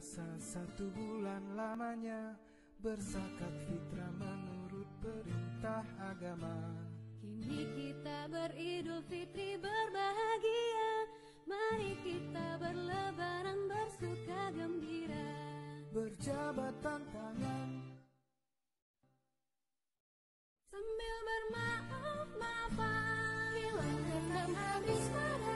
puasa satu bulan lamanya Bersakat fitrah menurut perintah agama. Kini kita beridul fitri berbahagia Mari kita berlebaran bersuka gembira. Berjabat tangan Sambil bermaaf-maafan Hilang dendam habis pada